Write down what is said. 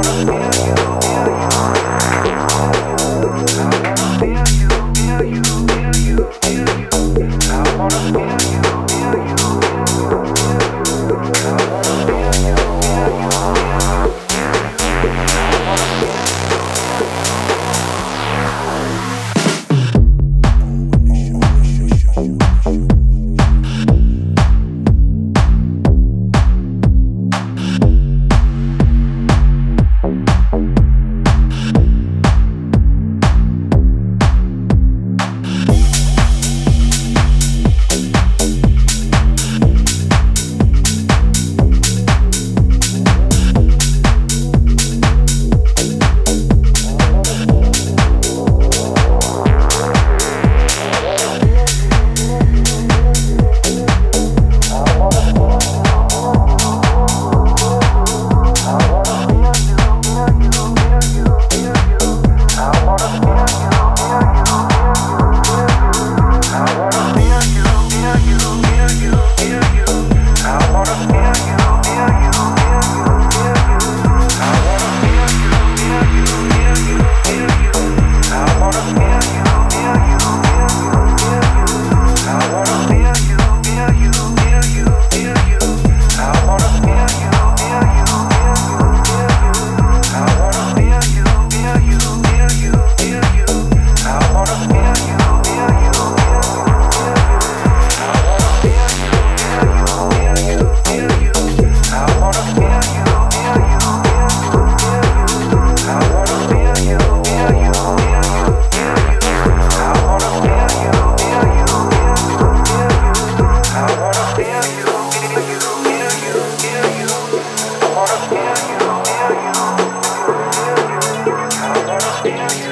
Thank you. I wanna feel you. Yeah.